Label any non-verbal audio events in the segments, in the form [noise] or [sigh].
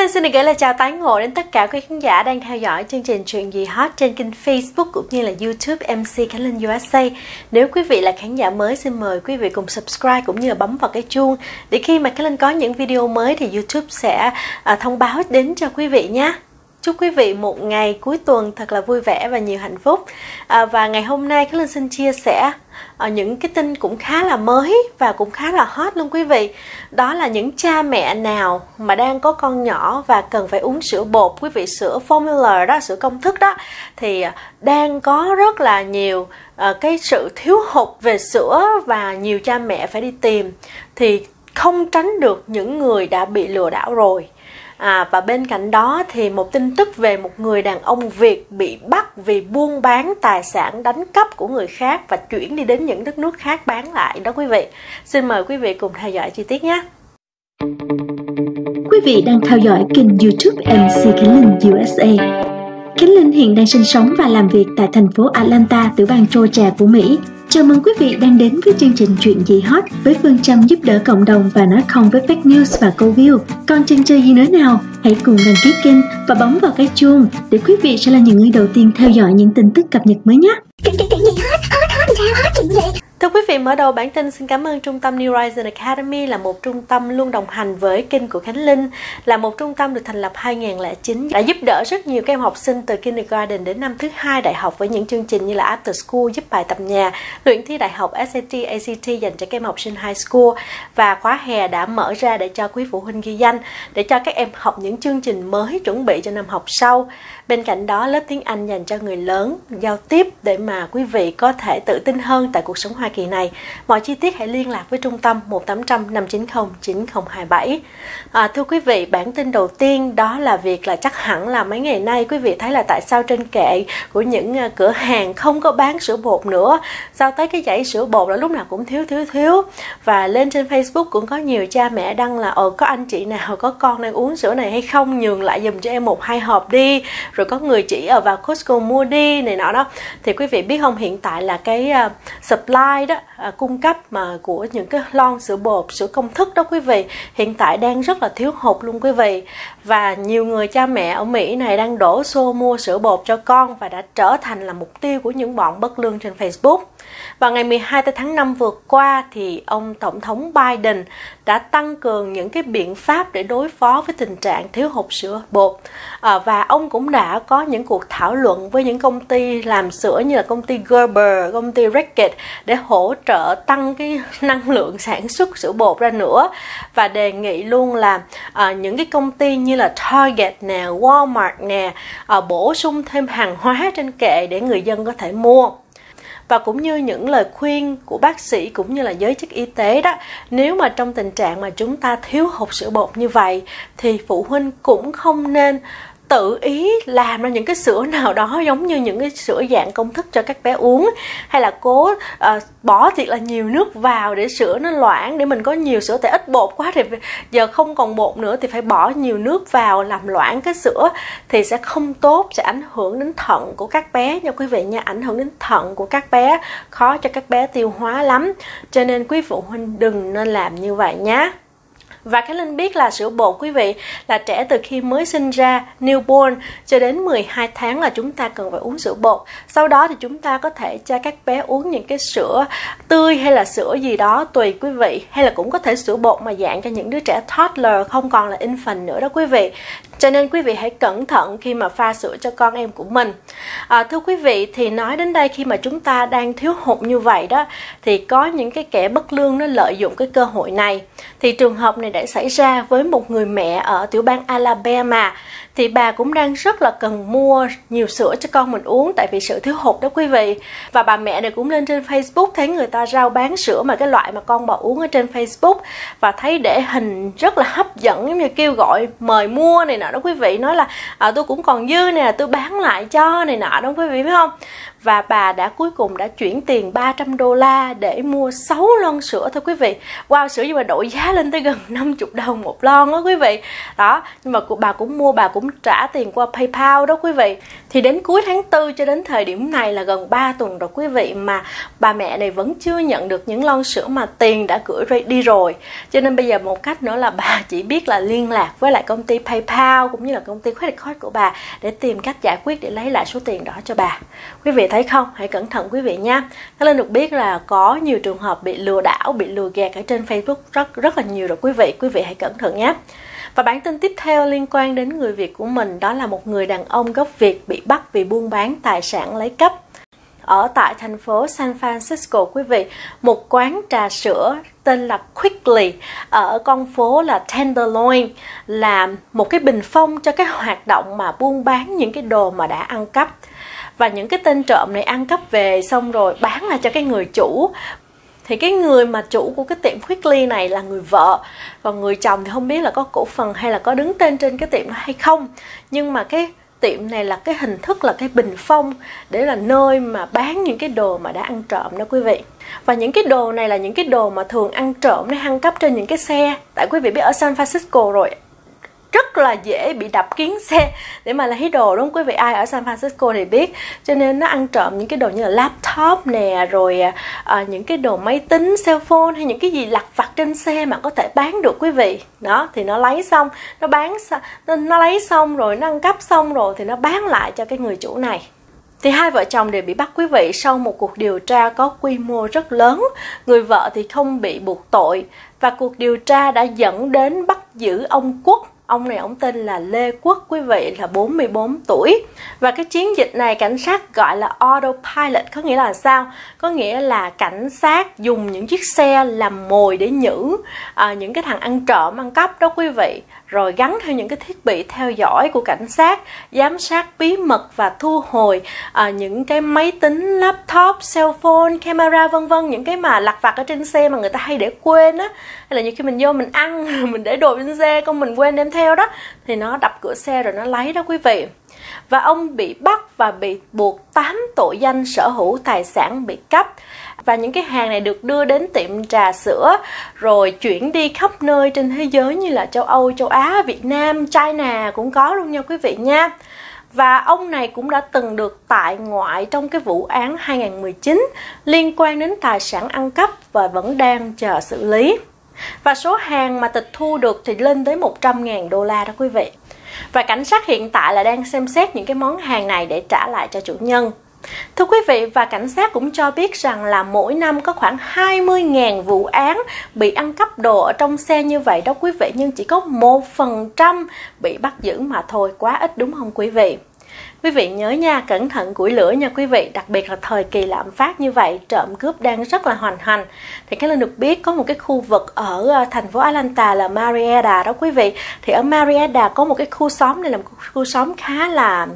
Linh xin được gửi lời chào tái ngộ đến tất cả quý khán giả đang theo dõi chương trình Chuyện gì hot trên kênh Facebook cũng như là YouTube MC Khánh Linh USA. Nếu quý vị là khán giả mới, xin mời quý vị cùng subscribe cũng như là bấm vào cái chuông để khi mà Khánh Linh có những video mới thì YouTube sẽ à, thông báo đến cho quý vị nhé. Chúc quý vị một ngày cuối tuần thật là vui vẻ và nhiều hạnh phúc. À, và ngày hôm nay Khánh Linh xin chia sẻ à, những cái tin cũng khá là mới và cũng khá là hot luôn quý vị. Đó là những cha mẹ nào mà đang có con nhỏ và cần phải uống sữa bột, quý vị sữa formula đó, sữa công thức đó thì à, đang có rất là nhiều à, cái sự thiếu hụt về sữa và nhiều cha mẹ phải đi tìm thì không tránh được những người đã bị lừa đảo rồi À, và bên cạnh đó thì một tin tức về một người đàn ông Việt bị bắt vì buôn bán tài sản đánh cắp của người khác và chuyển đi đến những đất nước khác bán lại đó quý vị. Xin mời quý vị cùng theo dõi chi tiết nhé. Quý vị đang theo dõi kênh youtube MC kính Linh USA. kính Linh hiện đang sinh sống và làm việc tại thành phố Atlanta, tiểu bang Georgia của Mỹ. Chào mừng quý vị đang đến với chương trình Chuyện gì hot với phương châm giúp đỡ cộng đồng và nói không với fake news và câu view. Còn chân chơi gì nữa nào? Hãy cùng đăng ký kênh và bấm vào cái chuông để quý vị sẽ là những người đầu tiên theo dõi những tin tức cập nhật mới nhé mở đầu bản tin xin cảm ơn Trung tâm New Horizon Academy là một trung tâm luôn đồng hành với kênh của Khánh Linh, là một trung tâm được thành lập 2009, đã giúp đỡ rất nhiều các em học sinh từ kindergarten đến năm thứ hai đại học với những chương trình như là After School giúp bài tập nhà, luyện thi đại học SAT, ACT dành cho các em học sinh high school và khóa hè đã mở ra để cho quý phụ huynh ghi danh để cho các em học những chương trình mới chuẩn bị cho năm học sau. Bên cạnh đó, lớp tiếng Anh dành cho người lớn, giao tiếp để mà quý vị có thể tự tin hơn tại cuộc sống Hoa Kỳ này. Mọi chi tiết hãy liên lạc với trung tâm 1800 590 9027. À, thưa quý vị, bản tin đầu tiên đó là việc là chắc hẳn là mấy ngày nay quý vị thấy là tại sao trên kệ của những à, cửa hàng không có bán sữa bột nữa. Sao tới cái dãy sữa bột là lúc nào cũng thiếu thiếu thiếu. Và lên trên Facebook cũng có nhiều cha mẹ đăng là ờ có anh chị nào có con đang uống sữa này hay không nhường lại dùm cho em một hai hộp đi rồi có người chỉ ở vào Costco mua đi này nọ đó thì quý vị biết không hiện tại là cái uh, supply đó à, cung cấp mà của những cái lon sữa bột sữa công thức đó quý vị. Hiện tại đang rất là thiếu hụt luôn quý vị. Và nhiều người cha mẹ ở Mỹ này đang đổ xô mua sữa bột cho con và đã trở thành là mục tiêu của những bọn bất lương trên Facebook. Và ngày 12 tháng 5 vừa qua thì ông Tổng thống Biden đã tăng cường những cái biện pháp để đối phó với tình trạng thiếu hụt sữa bột. À, và ông cũng đã có những cuộc thảo luận với những công ty làm sữa như là công ty Gerber, công ty Reckitt để hỗ trợ tăng cái năng lượng sản xuất sữa bột ra nữa và đề nghị luôn là à, những cái công ty như là Target nè, Walmart nè à, bổ sung thêm hàng hóa trên kệ để người dân có thể mua. Và cũng như những lời khuyên của bác sĩ cũng như là giới chức y tế đó nếu mà trong tình trạng mà chúng ta thiếu hụt sữa bột như vậy thì phụ huynh cũng không nên tự ý làm ra những cái sữa nào đó giống như những cái sữa dạng công thức cho các bé uống hay là cố uh, bỏ thiệt là nhiều nước vào để sữa nó loãng để mình có nhiều sữa tại ít bột quá thì giờ không còn bột nữa thì phải bỏ nhiều nước vào làm loãng cái sữa thì sẽ không tốt sẽ ảnh hưởng đến thận của các bé nha quý vị nha ảnh hưởng đến thận của các bé khó cho các bé tiêu hóa lắm. Cho nên quý phụ huynh đừng nên làm như vậy nhé và cái Linh biết là sữa bột, quý vị, là trẻ từ khi mới sinh ra, newborn, cho đến 12 tháng là chúng ta cần phải uống sữa bột. Sau đó thì chúng ta có thể cho các bé uống những cái sữa tươi hay là sữa gì đó tùy, quý vị hay là cũng có thể sữa bột mà dạng cho những đứa trẻ toddler, không còn là infant nữa đó, quý vị. Cho nên quý vị hãy cẩn thận khi mà pha sữa cho con em của mình. À, thưa quý vị thì nói đến đây khi mà chúng ta đang thiếu hụt như vậy đó thì có những cái kẻ bất lương nó lợi dụng cái cơ hội này. Thì trường hợp này đã xảy ra với một người mẹ ở tiểu bang Alabama thì bà cũng đang rất là cần mua nhiều sữa cho con mình uống tại vì sự thiếu hụt đó quý vị. Và bà mẹ này cũng lên trên Facebook thấy người ta rao bán sữa mà cái loại mà con bà uống ở trên Facebook và thấy để hình rất là hấp dẫn giống như kêu gọi mời mua này nọ đó quý vị. Nói là à, tôi cũng còn dư nè tôi bán lại cho này nọ đó quý vị phải không? Và bà đã cuối cùng đã chuyển tiền 300 đô la để mua 6 lon sữa thôi quý vị. Wow, sữa nhưng mà đổi giá lên tới gần 50 đồng một lon đó quý vị. Đó, nhưng mà bà cũng mua, bà cũng trả tiền qua PayPal đó quý vị thì đến cuối tháng 4 cho đến thời điểm này là gần 3 tuần rồi quý vị, mà bà mẹ này vẫn chưa nhận được những lon sữa mà tiền đã gửi đi rồi. Cho nên bây giờ một cách nữa là bà chỉ biết là liên lạc với lại công ty PayPal cũng như là công ty credit card của bà để tìm cách giải quyết để lấy lại số tiền đó cho bà. Quý vị thấy không? Hãy cẩn thận quý vị nha. Thế lên được biết là có nhiều trường hợp bị lừa đảo, bị lừa gạt ở trên Facebook rất rất là nhiều rồi quý vị. Quý vị hãy cẩn thận nhé và bản tin tiếp theo liên quan đến người Việt của mình, đó là một người đàn ông gốc Việt bị bắt vì buôn bán tài sản lấy cắp. Ở tại thành phố San Francisco, quý vị, một quán trà sữa tên là Quickly ở con phố là Tenderloin là một cái bình phong cho cái hoạt động mà buôn bán những cái đồ mà đã ăn cắp. Và những cái tên trộm này ăn cắp về xong rồi bán lại cho cái người chủ thì cái người mà chủ của cái tiệm Quickly này là người vợ. Còn người chồng thì không biết là có cổ phần hay là có đứng tên trên cái tiệm đó hay không. Nhưng mà cái tiệm này là cái hình thức là cái bình phong để là nơi mà bán những cái đồ mà đã ăn trộm đó quý vị. Và những cái đồ này là những cái đồ mà thường ăn trộm, nó hăng cấp trên những cái xe. Tại quý vị biết ở San Francisco rồi rất là dễ bị đập kiến xe để mà lấy đồ đúng không quý vị? Ai ở San Francisco thì biết. Cho nên nó ăn trộm những cái đồ như là laptop nè rồi à, à, những cái đồ máy tính cell phone hay những cái gì lặt vặt trên xe mà có thể bán được quý vị. Đó thì nó lấy xong nó bán nó, nó lấy xong rồi nó ăn cắp xong rồi thì nó bán lại cho cái người chủ này. Thì hai vợ chồng đều bị bắt quý vị sau một cuộc điều tra có quy mô rất lớn. Người vợ thì không bị buộc tội và cuộc điều tra đã dẫn đến bắt giữ ông Quốc Ông này ông tên là Lê Quốc quý vị là 44 tuổi. Và cái chiến dịch này cảnh sát gọi là autopilot có nghĩa là sao? Có nghĩa là cảnh sát dùng những chiếc xe làm mồi để nhử à, những cái thằng ăn trộm ăn cắp đó quý vị rồi gắn theo những cái thiết bị theo dõi của cảnh sát giám sát bí mật và thu hồi à, những cái máy tính laptop cell phone camera vân vân những cái mà lặt vặt ở trên xe mà người ta hay để quên á. Hay là như khi mình vô mình ăn [laughs] mình để đồ trên xe con mình quên đem theo đó thì nó đập cửa xe rồi nó lấy đó quý vị. Và ông bị bắt và bị buộc 8 tội danh sở hữu tài sản bị cắp và những cái hàng này được đưa đến tiệm trà sữa rồi chuyển đi khắp nơi trên thế giới như là châu Âu, châu Á, Việt Nam, China cũng có luôn nha quý vị nha. Và ông này cũng đã từng được tại ngoại trong cái vụ án 2019 liên quan đến tài sản ăn cắp và vẫn đang chờ xử lý. Và số hàng mà tịch thu được thì lên tới 100.000 đô la đó quý vị. Và cảnh sát hiện tại là đang xem xét những cái món hàng này để trả lại cho chủ nhân. Thưa quý vị, và cảnh sát cũng cho biết rằng là mỗi năm có khoảng 20.000 vụ án bị ăn cắp đồ ở trong xe như vậy đó quý vị, nhưng chỉ có 1% bị bắt giữ mà thôi, quá ít đúng không quý vị? Quý vị nhớ nha, cẩn thận củi lửa nha quý vị, đặc biệt là thời kỳ lạm phát như vậy, trộm cướp đang rất là hoành hành. Thì cái lên được biết có một cái khu vực ở ờ, thành phố Atlanta là Marietta đó quý vị. Thì ở Marietta có một cái khu xóm này là một khu xóm khá là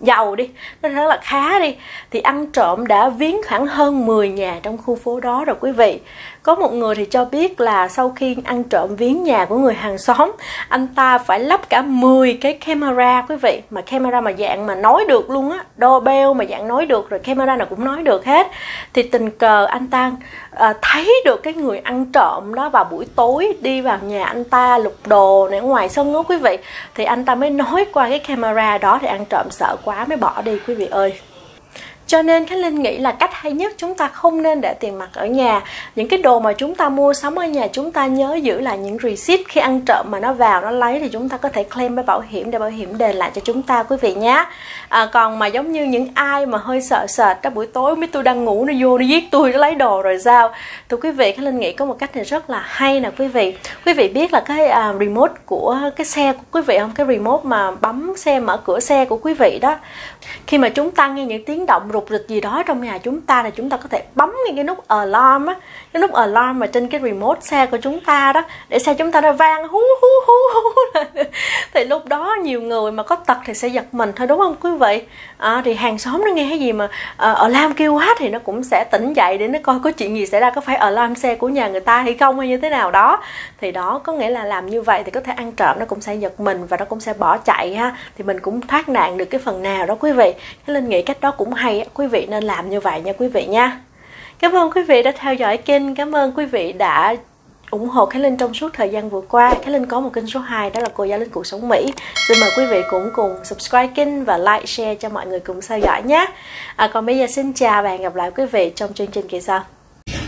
giàu đi. Nó rất là khá đi. Thì ăn trộm đã viếng khoảng hơn 10 nhà trong khu phố đó rồi quý vị có một người thì cho biết là sau khi ăn trộm viếng nhà của người hàng xóm anh ta phải lắp cả 10 cái camera quý vị. Mà camera mà dạng mà nói được luôn á doorbell mà dạng nói được rồi camera nào cũng nói được hết. Thì tình cờ anh ta à, thấy được cái người ăn trộm đó vào buổi tối đi vào nhà anh ta lục đồ này ngoài sân đó quý vị. Thì anh ta mới nói qua cái camera đó thì ăn trộm sợ quá mới bỏ đi quý vị ơi cho nên Khánh Linh nghĩ là cách hay nhất chúng ta không nên để tiền mặt ở nhà. Những cái đồ mà chúng ta mua sắm ở nhà chúng ta nhớ giữ lại những receipt khi ăn trộm mà nó vào nó lấy thì chúng ta có thể claim với bảo hiểm để bảo hiểm đền lại cho chúng ta quý vị nhé. À, còn mà giống như những ai mà hơi sợ sệt đó buổi tối mấy tôi đang ngủ nó vô nó giết tôi nó lấy đồ rồi sao? Thưa quý vị Khánh Linh nghĩ có một cách này rất là hay nè quý vị. Quý vị biết là cái uh, remote của cái xe của quý vị không? Cái remote mà bấm xe mở cửa xe của quý vị đó. Khi mà chúng ta nghe những tiếng động rục rịch gì đó trong nhà chúng ta là chúng ta có thể bấm ngay cái nút alarm á cái nút alarm mà trên cái remote xe của chúng ta đó để xe chúng ta nó vang hú hú hú, hú. [laughs] thì lúc đó nhiều người mà có tật thì sẽ giật mình thôi đúng không quý vị? À, thì hàng xóm nó nghe cái gì mà à, ở lam kêu quá thì nó cũng sẽ tỉnh dậy để nó coi có chuyện gì xảy ra có phải ở lam xe của nhà người ta hay không hay như thế nào đó. Thì đó có nghĩa là làm như vậy thì có thể ăn trộm nó cũng sẽ giật mình và nó cũng sẽ bỏ chạy ha. Thì mình cũng thoát nạn được cái phần nào đó quý vị. Cái linh nghĩ cách đó cũng hay quý vị nên làm như vậy nha quý vị nha cảm ơn quý vị đã theo dõi kênh cảm ơn quý vị đã ủng hộ Khánh Linh trong suốt thời gian vừa qua. Khánh Linh có một kênh số 2 đó là Cô Giáo Linh Cuộc Sống Mỹ. Xin mời quý vị cũng cùng subscribe kênh và like, share cho mọi người cùng theo dõi nhé. À, còn bây giờ xin chào và hẹn gặp lại quý vị trong chương trình kỳ sau.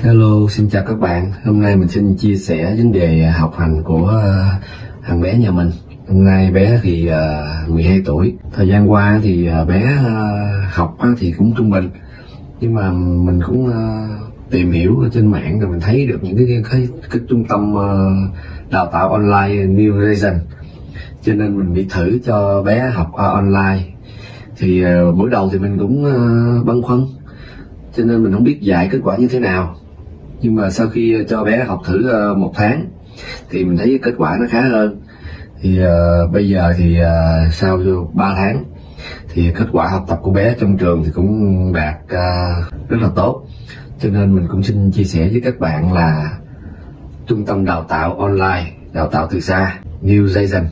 Hello, xin chào các bạn. Hôm nay mình xin chia sẻ vấn đề học hành của ờ, thằng bé nhà mình. Hôm nay bé thì ờ, uh, 12 tuổi. Thời gian qua thì uh, bé uh, học thì cũng trung bình. Nhưng mà mình cũng uh, tìm hiểu trên mạng rồi mình thấy được những cái cái, cái trung tâm uh, đào tạo online New Horizon. Cho nên mình đi thử cho bé học uh, online. Thì uh, buổi đầu thì mình cũng uh, băn khoăn. Cho nên mình không biết dạy kết quả như thế nào. Nhưng mà sau khi cho bé học thử uh, một tháng thì mình thấy kết quả nó khá hơn. Thì uh, bây giờ thì uh, sau 3 tháng thì kết quả học tập của bé trong trường thì cũng đạt uh, rất là tốt. Cho nên mình cũng xin chia sẻ với các bạn là trung tâm đào tạo online đào tạo từ xa New Horizon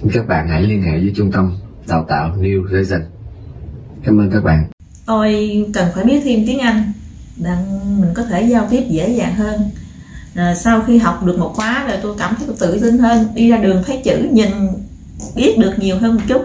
xin các bạn hãy liên hệ với trung tâm đào tạo New Horizon cảm ơn các bạn. Tôi cần phải biết thêm tiếng Anh để mình có thể giao tiếp dễ dàng hơn. À, sau khi học được một khóa rồi tôi cảm thấy tôi tự tin hơn. Đi ra đường thấy chữ nhìn biết được nhiều hơn một chút.